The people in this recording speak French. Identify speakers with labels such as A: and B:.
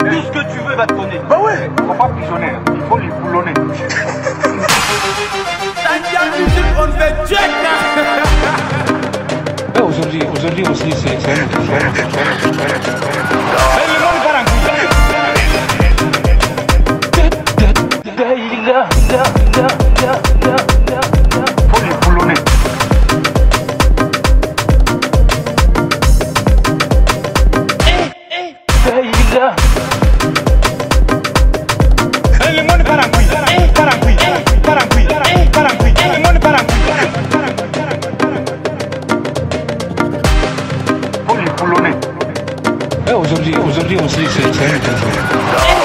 A: Tout ce que tu veux va te donner.
B: Bah ouais
A: Faut pas pigeonner, il faut les boulonner.
C: Eh, Aujourd'hui, aujourd'hui aussi, c'est c'est un
A: Faut les boulonner.
C: Eh, Aujourd'hui, aujourd'hui aussi, c'est c'est un autre, c'est un autre.